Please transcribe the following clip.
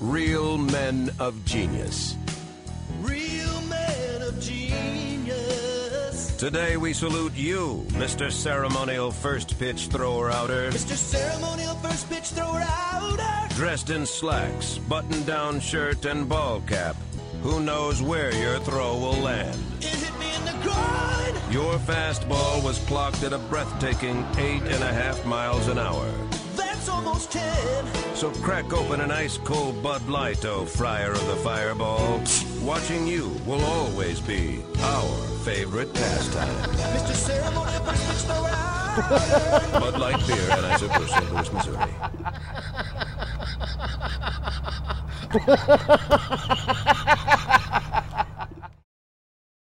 Real men of genius. Real men of genius. Today we salute you, Mr. Ceremonial First Pitch Thrower Outer. Mr. Ceremonial First Pitch Thrower Outer. Dressed in slacks, button down shirt, and ball cap. Who knows where your throw will land? It hit me in the groin. Your fastball was clocked at a breathtaking eight and a half miles an hour. That's almost ten. So crack open an ice cold Bud Light, oh friar of the fireball. Watching you will always be our favorite pastime. Mr. Ceremonial First Pitch Thrower Bud Light Beer, Anheuser-Busch, St. Louis, Missouri.